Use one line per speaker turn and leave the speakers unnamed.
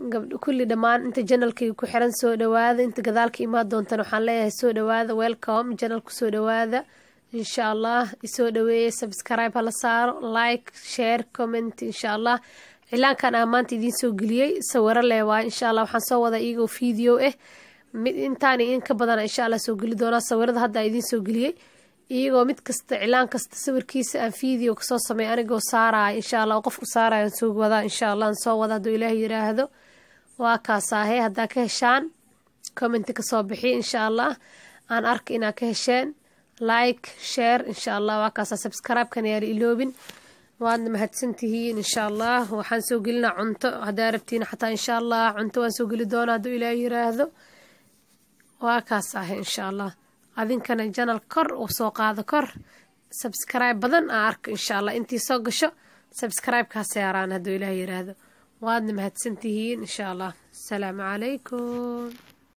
gabdho kulli dhammaan inta janalkayga ku xiran soo dhawaada inta gadaalka imaan doontana waxaan leeyahay soo dhawaada. Welcome janalku soo dhawaada. Insha allah isoo dhaweeye. Subscribe hala saaro like share comment insha allah cilaankan aan maanta idiin soo geliyey sawiro leh waa insha allah waxaan soo wadaa iyagoo video ah mid intaan in ka badana insha allah soo geli doonaa sawirada hadda idiin soo geliyey. Iyagoo mid kasta cilaan kasta sawirkiisa aan video ka soo sameey anigoo saaraya insha allah oo qofku saaraya soo wadaa insha allah aan soo wada hadduu ilaahay yiraahdo waa kaasaahe haddaa ka heshaan commenti ka soo bixi insha allah aan arka inaa ka hesheen like share insha allah waa kaasaa subscribe-kan yaalla iloobin. Waadna mahadsantihiin insha allah waxaan soo gelinaa cunto. Haddaa rabtiin xataa insha allah cunto waan soo geli doonaa hadduu ilaahay yiraahdo. Waa kaas ahe insha allah adinkana janal kor uu soo qaado kor. Subscribe badan aa arka insha allah intii soo gasho subscribe-kaa saaraan hadduu ilaah yiraahdo waadna mahadsantihiin insha allah asalaamu calaykum